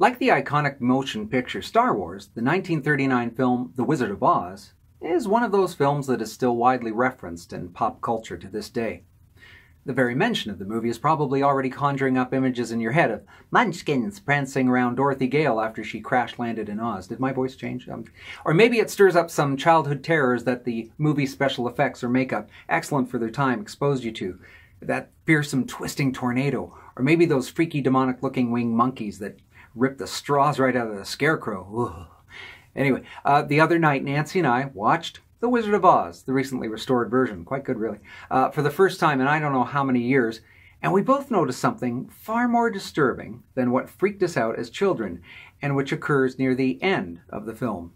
Like the iconic motion picture Star Wars, the 1939 film The Wizard of Oz is one of those films that is still widely referenced in pop culture to this day. The very mention of the movie is probably already conjuring up images in your head of munchkins prancing around Dorothy Gale after she crash landed in Oz. Did my voice change? Um, or maybe it stirs up some childhood terrors that the movie special effects or makeup, excellent for their time, exposed you to. That fearsome twisting tornado, or maybe those freaky demonic looking winged monkeys that ripped the straws right out of the scarecrow. Ugh. Anyway, uh, the other night, Nancy and I watched The Wizard of Oz, the recently restored version. Quite good, really. Uh, for the first time in I don't know how many years. And we both noticed something far more disturbing than what freaked us out as children, and which occurs near the end of the film.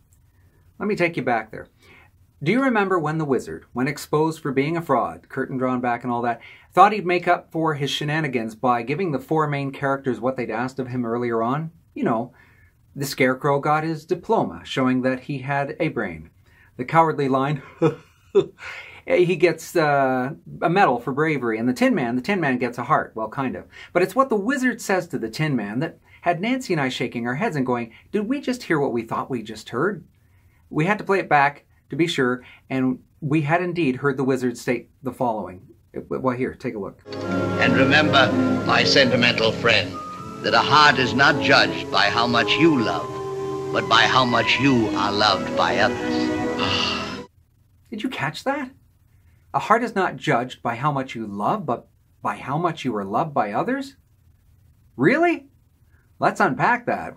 Let me take you back there. Do you remember when the wizard, when exposed for being a fraud, curtain drawn back and all that, thought he'd make up for his shenanigans by giving the four main characters what they'd asked of him earlier on? You know, the scarecrow got his diploma, showing that he had a brain. The cowardly lion, he gets uh, a medal for bravery. And the Tin Man, the Tin Man gets a heart. Well, kind of. But it's what the wizard says to the Tin Man that had Nancy and I shaking our heads and going, Did we just hear what we thought we just heard? We had to play it back to be sure, and we had indeed heard the wizard state the following. Well, here, take a look. And remember, my sentimental friend, that a heart is not judged by how much you love, but by how much you are loved by others. Did you catch that? A heart is not judged by how much you love, but by how much you are loved by others? Really? Let's unpack that.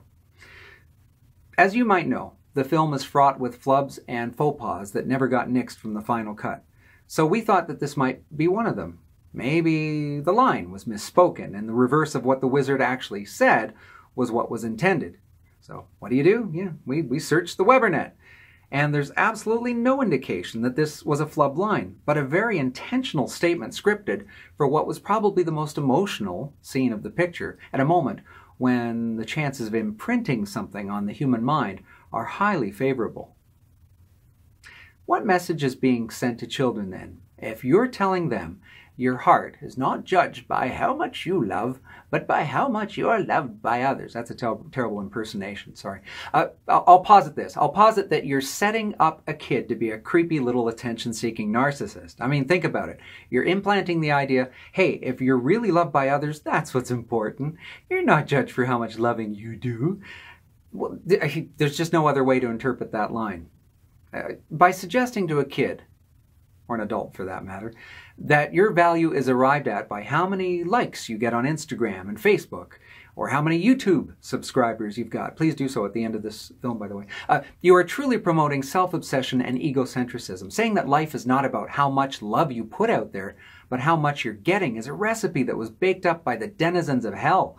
As you might know, the film is fraught with flubs and faux pas that never got nixed from the final cut. So we thought that this might be one of them. Maybe the line was misspoken and the reverse of what the wizard actually said was what was intended. So what do you do? Yeah, we, we searched the Webernet. And there's absolutely no indication that this was a flub line, but a very intentional statement scripted for what was probably the most emotional scene of the picture at a moment when the chances of imprinting something on the human mind are highly favorable. What message is being sent to children then? If you're telling them your heart is not judged by how much you love, but by how much you are loved by others. That's a ter- terrible impersonation, sorry. Uh, I'll, I'll posit this. I'll posit that you're setting up a kid to be a creepy little attention seeking narcissist. I mean, think about it. You're implanting the idea hey, if you're really loved by others, that's what's important. You're not judged for how much loving you do well, there's just no other way to interpret that line. Uh, by suggesting to a kid, or an adult for that matter, that your value is arrived at by how many likes you get on Instagram and Facebook, or how many YouTube subscribers you've got. Please do so at the end of this film, by the way. Uh, you are truly promoting self obsession and egocentrism. Saying that life is not about how much love you put out there, but how much you're getting is a recipe that was baked up by the denizens of hell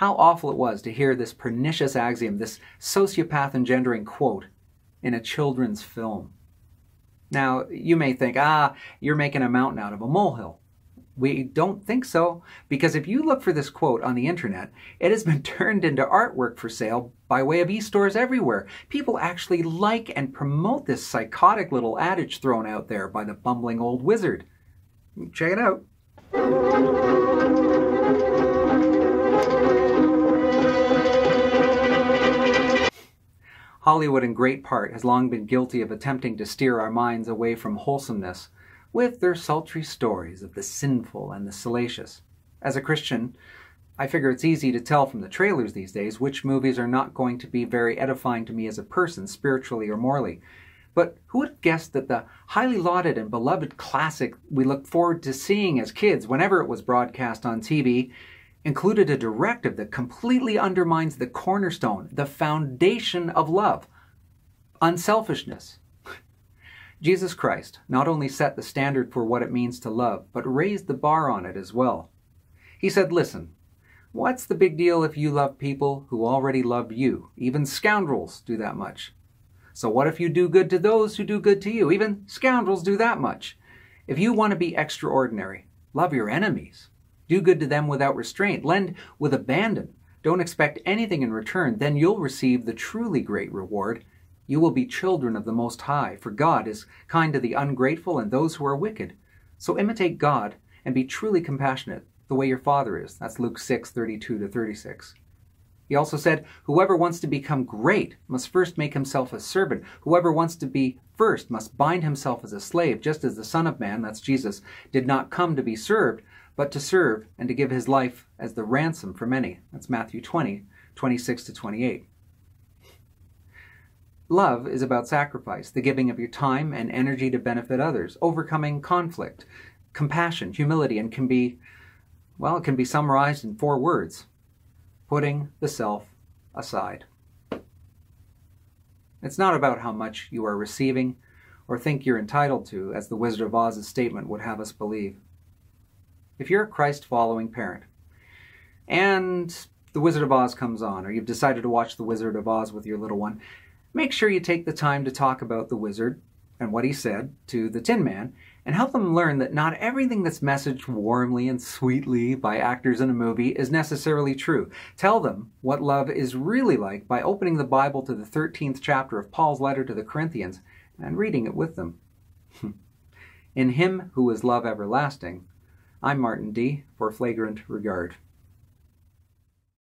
how awful it was to hear this pernicious axiom, this sociopath engendering quote in a children's film. Now, you may think, ah, you're making a mountain out of a molehill. We don't think so, because if you look for this quote on the internet, it has been turned into artwork for sale by way of e-stores everywhere. People actually like and promote this psychotic little adage thrown out there by the bumbling old wizard. Check it out. Hollywood, in great part, has long been guilty of attempting to steer our minds away from wholesomeness with their sultry stories of the sinful and the salacious. As a Christian, I figure it's easy to tell from the trailers these days which movies are not going to be very edifying to me as a person, spiritually or morally. But who would have guessed that the highly lauded and beloved classic we looked forward to seeing as kids whenever it was broadcast on TV included a directive that completely undermines the cornerstone, the foundation of love unselfishness. Jesus Christ not only set the standard for what it means to love, but raised the bar on it as well. He said, Listen, what's the big deal if you love people who already love you? Even scoundrels do that much. So, what if you do good to those who do good to you? Even scoundrels do that much. If you want to be extraordinary, love your enemies. Do good to them without restraint. Lend with abandon. Don't expect anything in return. Then you'll receive the truly great reward. You will be children of the Most High, for God is kind to the ungrateful and those who are wicked. So imitate God and be truly compassionate, the way your Father is. That's Luke 6, 32 to 36. He also said, Whoever wants to become great must first make himself a servant. Whoever wants to be first must bind himself as a slave, just as the Son of Man, that's Jesus, did not come to be served, but to serve and to give his life as the ransom for many. That's Matthew 20, 26 to 28. Love is about sacrifice, the giving of your time and energy to benefit others, overcoming conflict, compassion, humility, and can be, well, it can be summarized in four words putting the self aside. It's not about how much you are receiving or think you're entitled to, as the Wizard of Oz's statement would have us believe. If you're a Christ following parent and the Wizard of Oz comes on, or you've decided to watch The Wizard of Oz with your little one, make sure you take the time to talk about the wizard and what he said to the Tin Man and help them learn that not everything that's messaged warmly and sweetly by actors in a movie is necessarily true. Tell them what love is really like by opening the Bible to the 13th chapter of Paul's letter to the Corinthians and reading it with them. in Him who is love everlasting, I'm Martin D. for Flagrant Regard.